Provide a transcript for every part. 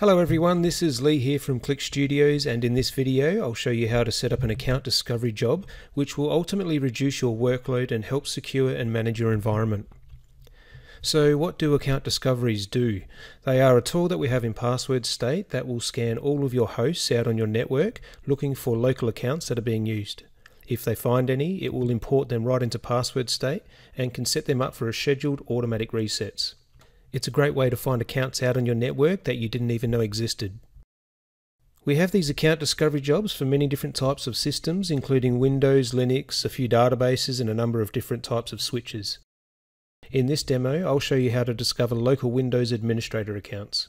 Hello everyone, this is Lee here from Click Studios and in this video I'll show you how to set up an account discovery job which will ultimately reduce your workload and help secure and manage your environment. So what do account discoveries do? They are a tool that we have in Passwordstate that will scan all of your hosts out on your network looking for local accounts that are being used. If they find any, it will import them right into Passwordstate and can set them up for a scheduled automatic resets. It's a great way to find accounts out on your network that you didn't even know existed. We have these account discovery jobs for many different types of systems, including Windows, Linux, a few databases, and a number of different types of switches. In this demo, I'll show you how to discover local Windows administrator accounts.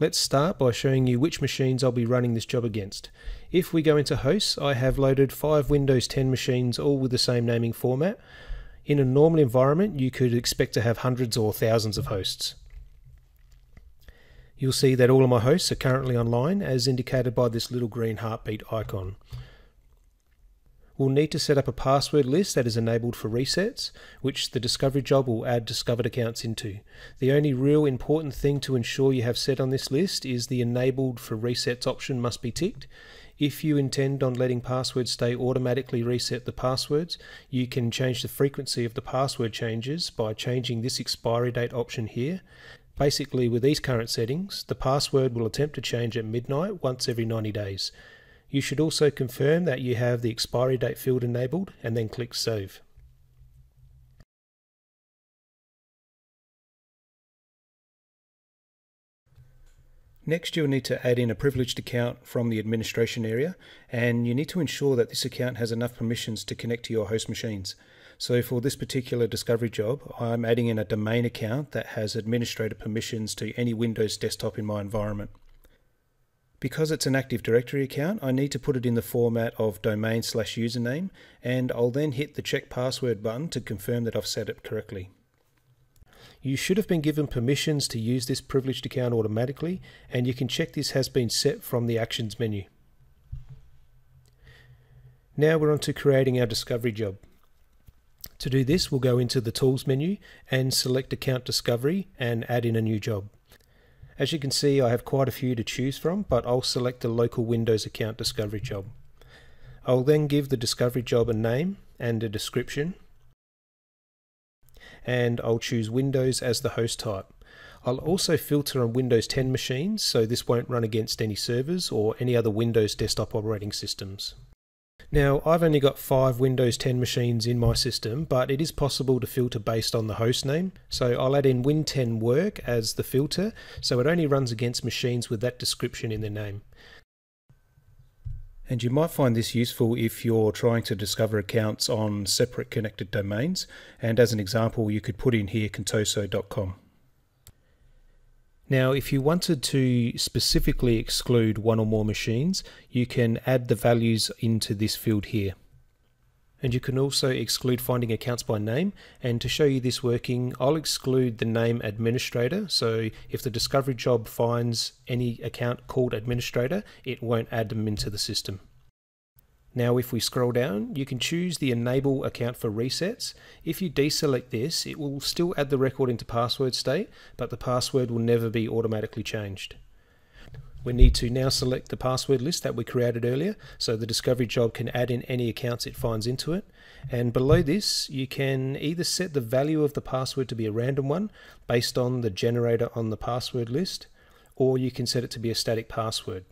Let's start by showing you which machines I'll be running this job against. If we go into hosts, I have loaded five Windows 10 machines all with the same naming format, in a normal environment, you could expect to have hundreds or thousands of hosts. You'll see that all of my hosts are currently online as indicated by this little green heartbeat icon. We'll need to set up a password list that is enabled for resets, which the discovery job will add discovered accounts into. The only real important thing to ensure you have set on this list is the enabled for resets option must be ticked. If you intend on letting Passwordstate automatically reset the passwords, you can change the frequency of the password changes by changing this expiry date option here. Basically, with these current settings, the password will attempt to change at midnight once every 90 days. You should also confirm that you have the expiry date field enabled and then click Save. Next, you'll need to add in a privileged account from the administration area, and you need to ensure that this account has enough permissions to connect to your host machines. So for this particular discovery job, I'm adding in a domain account that has administrator permissions to any Windows desktop in my environment. Because it's an Active Directory account, I need to put it in the format of domain slash username, and I'll then hit the check password button to confirm that I've set it correctly. You should have been given permissions to use this privileged account automatically, and you can check this has been set from the Actions menu. Now we're on to creating our discovery job. To do this, we'll go into the Tools menu and select Account Discovery and add in a new job. As you can see, I have quite a few to choose from, but I'll select the local Windows account discovery job. I'll then give the discovery job a name and a description, and I'll choose Windows as the host type. I'll also filter on Windows 10 machines so this won't run against any servers or any other Windows desktop operating systems. Now, I've only got five Windows 10 machines in my system, but it is possible to filter based on the host name. So I'll add in Win10 Work as the filter, so it only runs against machines with that description in their name. And you might find this useful if you're trying to discover accounts on separate connected domains. And as an example, you could put in here contoso.com. Now, if you wanted to specifically exclude one or more machines, you can add the values into this field here. And you can also exclude finding accounts by name. And to show you this working, I'll exclude the name administrator. So if the discovery job finds any account called administrator, it won't add them into the system. Now if we scroll down, you can choose the enable account for resets. If you deselect this, it will still add the record into Passwordstate, but the password will never be automatically changed. We need to now select the password list that we created earlier, so the discovery job can add in any accounts it finds into it. And below this, you can either set the value of the password to be a random one, based on the generator on the password list, or you can set it to be a static password.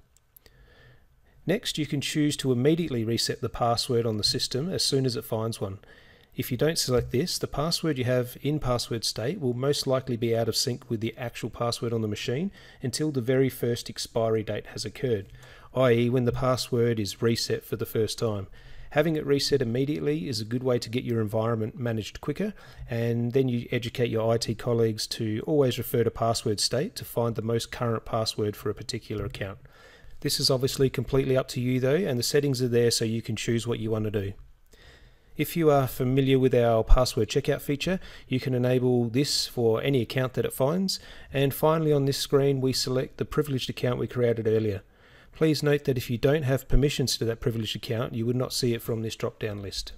Next, you can choose to immediately reset the password on the system as soon as it finds one. If you don't select this, the password you have in Passwordstate will most likely be out of sync with the actual password on the machine until the very first expiry date has occurred, i.e. when the password is reset for the first time. Having it reset immediately is a good way to get your environment managed quicker, and then you educate your IT colleagues to always refer to Passwordstate to find the most current password for a particular account. This is obviously completely up to you though, and the settings are there so you can choose what you want to do. If you are familiar with our password checkout feature, you can enable this for any account that it finds. And finally on this screen, we select the privileged account we created earlier. Please note that if you don't have permissions to that privileged account, you would not see it from this drop-down list.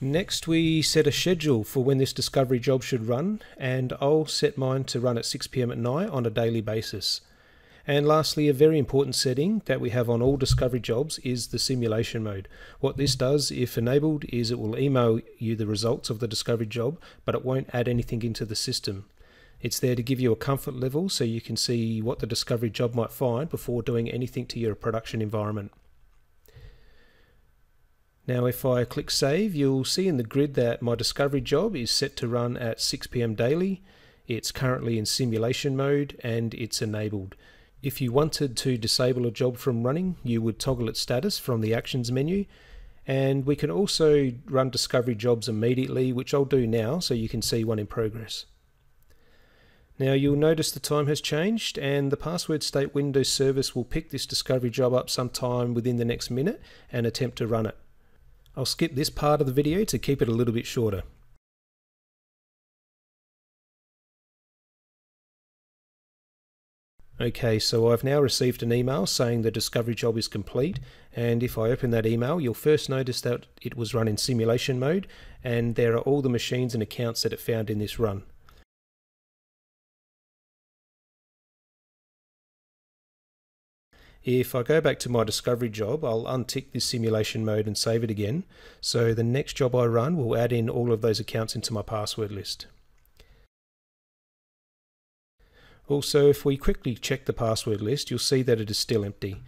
Next, we set a schedule for when this discovery job should run, and I'll set mine to run at 6 pm at night on a daily basis. And lastly, a very important setting that we have on all discovery jobs is the simulation mode. What this does, if enabled, is it will email you the results of the discovery job, but it won't add anything into the system. It's there to give you a comfort level so you can see what the discovery job might find before doing anything to your production environment. Now if I click save you'll see in the grid that my discovery job is set to run at 6pm daily. It's currently in simulation mode and it's enabled. If you wanted to disable a job from running you would toggle its status from the actions menu and we can also run discovery jobs immediately which I'll do now so you can see one in progress. Now you'll notice the time has changed and the Passwordstate Windows service will pick this discovery job up sometime within the next minute and attempt to run it. I'll skip this part of the video to keep it a little bit shorter. Okay, so I've now received an email saying the discovery job is complete and if I open that email you'll first notice that it was run in simulation mode and there are all the machines and accounts that it found in this run. If I go back to my discovery job, I'll untick this simulation mode and save it again. So the next job I run will add in all of those accounts into my password list. Also, if we quickly check the password list, you'll see that it is still empty.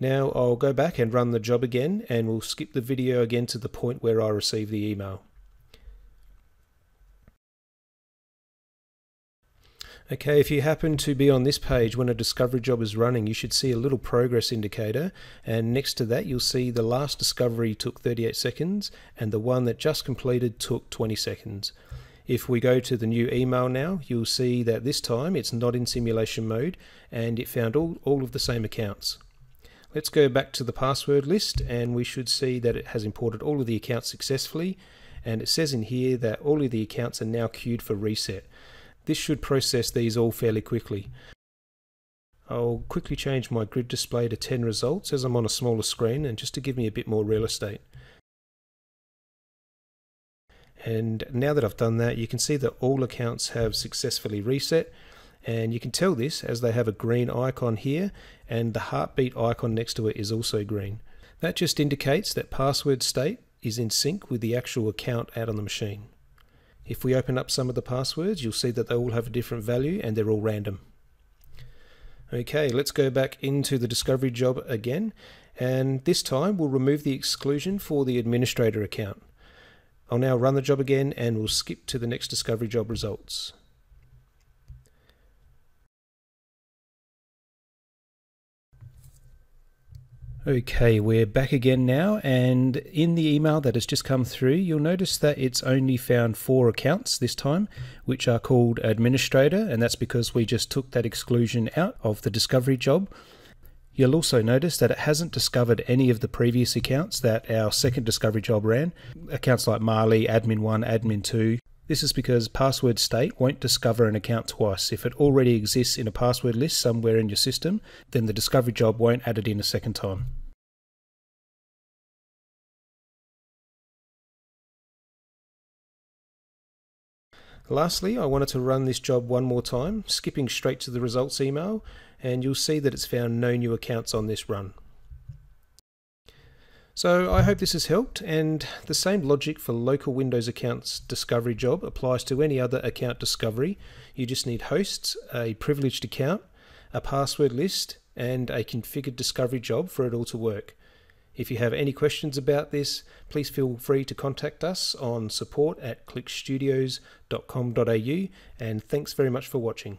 Now I'll go back and run the job again and we'll skip the video again to the point where I receive the email. Okay, if you happen to be on this page when a discovery job is running, you should see a little progress indicator and next to that you'll see the last discovery took 38 seconds and the one that just completed took 20 seconds. If we go to the new email now, you'll see that this time it's not in simulation mode and it found all, all of the same accounts. Let's go back to the password list and we should see that it has imported all of the accounts successfully and it says in here that all of the accounts are now queued for reset. This should process these all fairly quickly. I'll quickly change my grid display to 10 results as I'm on a smaller screen and just to give me a bit more real estate. And now that I've done that, you can see that all accounts have successfully reset. And you can tell this as they have a green icon here and the heartbeat icon next to it is also green. That just indicates that Passwordstate is in sync with the actual account out on the machine. If we open up some of the passwords, you'll see that they all have a different value and they're all random. Okay, let's go back into the discovery job again, and this time we'll remove the exclusion for the administrator account. I'll now run the job again and we'll skip to the next discovery job results. Okay, we're back again now, and in the email that has just come through, you'll notice that it's only found four accounts this time, which are called administrator, and that's because we just took that exclusion out of the discovery job. You'll also notice that it hasn't discovered any of the previous accounts that our second discovery job ran. Accounts like Marley, Admin1, Admin2, this is because Passwordstate won't discover an account twice. If it already exists in a password list somewhere in your system, then the discovery job won't add it in a second time. Lastly, I wanted to run this job one more time, skipping straight to the results email, and you'll see that it's found no new accounts on this run. So I hope this has helped and the same logic for local Windows accounts discovery job applies to any other account discovery. You just need hosts, a privileged account, a password list and a configured discovery job for it all to work. If you have any questions about this, please feel free to contact us on support at clickstudios.com.au and thanks very much for watching.